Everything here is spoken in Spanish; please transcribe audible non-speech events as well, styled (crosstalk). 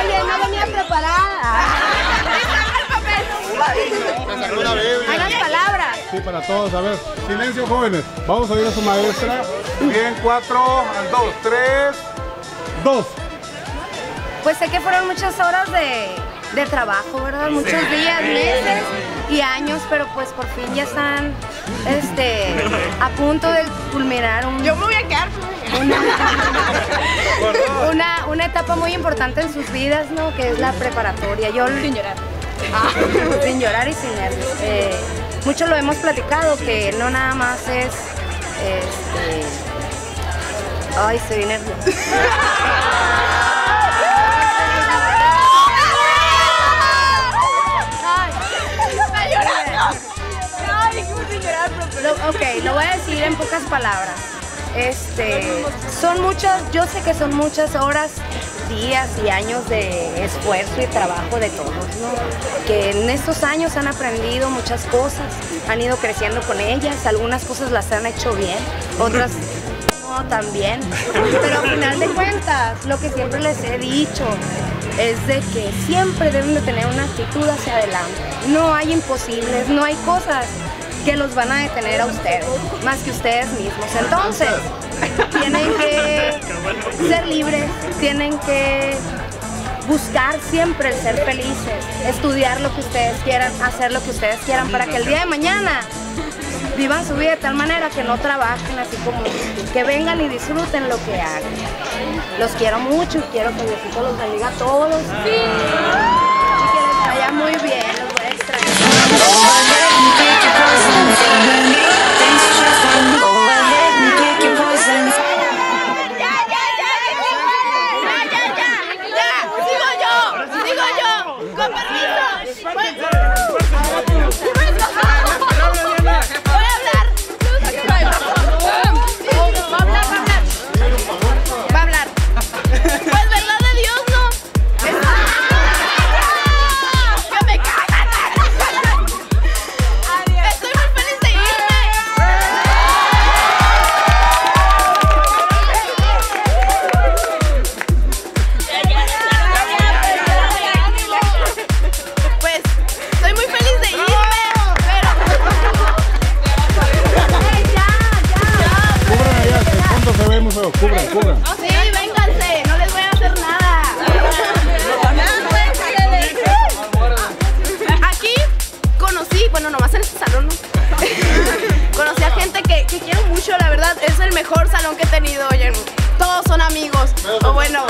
Oye, no venía preparada. Hagan palabras. Sí, para todos. A ver, silencio, jóvenes. Vamos a ir a su maestra. Bien, cuatro, dos, tres, dos. Pues sé que fueron muchas horas de, de trabajo, ¿verdad? Muchos días, meses y años, pero pues por fin ya están este, a punto de culminar un, Yo me voy a quedar. una, una etapa muy importante en sus vidas, ¿no? Que es la preparatoria. Yo, Sin llorar. Ah, (laughs) sin llorar y sin nervios. Eh, mucho lo hemos platicado, que no nada más es... Este, ay, estoy nerviosa. Ok, lo voy a decir en pocas palabras. Este, son muchas, yo sé que son muchas horas, días y años de esfuerzo y trabajo de todos, ¿no? Que en estos años han aprendido muchas cosas, han ido creciendo con ellas, algunas cosas las han hecho bien, otras no tan bien. Pero al final de cuentas, lo que siempre les he dicho es de que siempre deben de tener una actitud hacia adelante. No hay imposibles, no hay cosas que los van a detener a ustedes, más que ustedes mismos. Entonces, tienen que ser libres, tienen que buscar siempre el ser felices, estudiar lo que ustedes quieran, hacer lo que ustedes quieran, para que el día de mañana vivan su vida de tal manera que no trabajen así como que vengan y disfruten lo que hagan. Los quiero mucho y quiero que Diosito los bendiga a todos. Y que les vaya muy bien, fuga. Sí, vénganse, no les voy a hacer nada. Aquí conocí, bueno, nomás en este salón, ¿no? conocí a gente que, que quiero mucho, la verdad, es el mejor salón que he tenido, oye. Todos son amigos, o bueno.